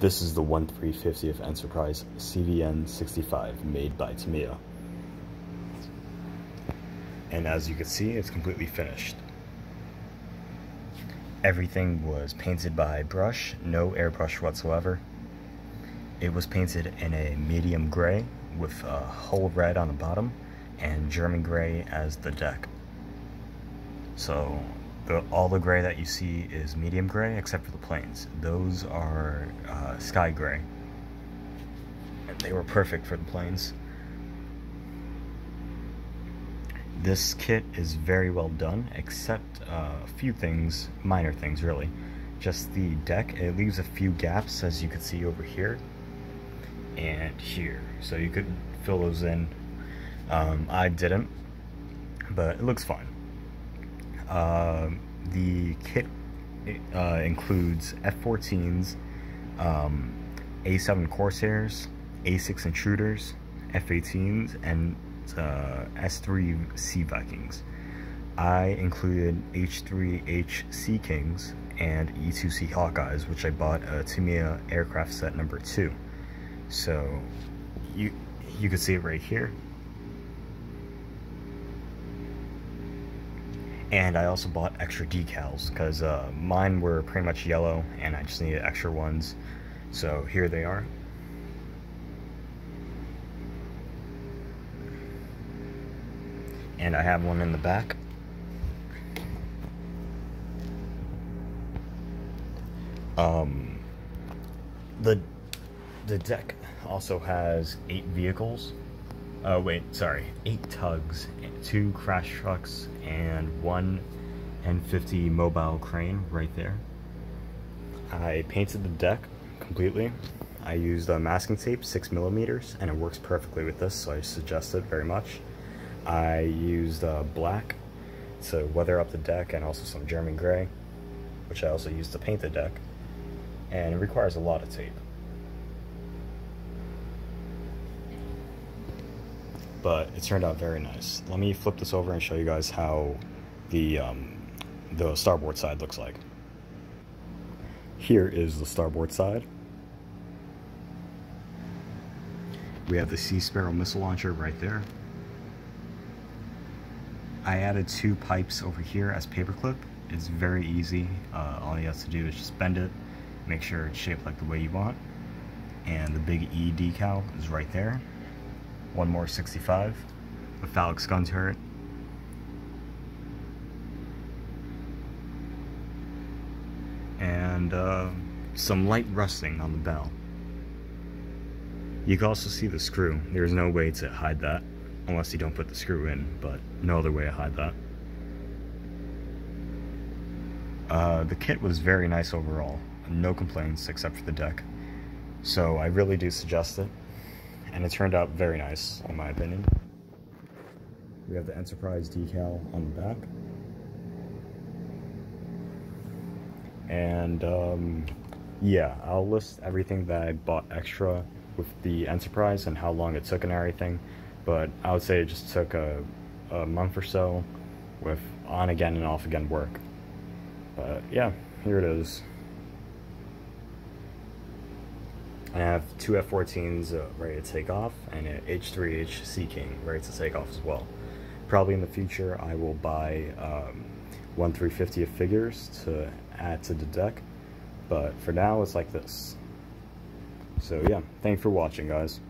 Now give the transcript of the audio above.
This is the 1350th Enterprise CVN-65 made by Tamiya. And as you can see, it's completely finished. Everything was painted by brush, no airbrush whatsoever. It was painted in a medium gray with a hull red on the bottom and German gray as the deck. So the, all the gray that you see is medium gray except for the planes. Those are uh, sky gray. And they were perfect for the planes. This kit is very well done, except uh, a few things, minor things really. Just the deck, it leaves a few gaps as you can see over here and here. So you could fill those in. Um, I didn't, but it looks fine. Uh, the kit uh, includes F-14s, um, A-7 Corsairs, A-6 Intruders, F-18s, and uh, S-3 Sea Vikings. I included H-3H Sea Kings and E-2C Hawkeyes, which I bought a Tamiya aircraft set number two. So you you can see it right here. And I also bought extra decals because uh, mine were pretty much yellow and I just needed extra ones. So here they are. And I have one in the back. Um, the the deck also has eight vehicles. Oh wait, sorry, eight tugs, two crash trucks, and one N50 mobile crane right there. I painted the deck completely. I used a masking tape, six millimeters, and it works perfectly with this, so I suggest it very much. I used uh, black to weather up the deck and also some German gray, which I also used to paint the deck. And it requires a lot of tape. But it turned out very nice. Let me flip this over and show you guys how the, um, the starboard side looks like. Here is the starboard side. We have the Sea Sparrow missile launcher right there. I added two pipes over here as paperclip. It's very easy. Uh, all you have to do is just bend it, make sure it's shaped like the way you want. And the big E decal is right there one more 65 with phalanx gun turret. And uh, some light rusting on the bell. You can also see the screw. There's no way to hide that unless you don't put the screw in, but no other way to hide that. Uh, the kit was very nice overall. No complaints except for the deck. So I really do suggest it and it turned out very nice, in my opinion. We have the Enterprise decal on the back. And, um, yeah, I'll list everything that I bought extra with the Enterprise and how long it took and everything. But I would say it just took a, a month or so with on again and off again work. But yeah, here it is. I have two F-14s uh, ready to take off and an H-3H Sea King ready to take off as well. Probably in the future I will buy um, one 350 of figures to add to the deck, but for now it's like this. So yeah, thanks for watching guys.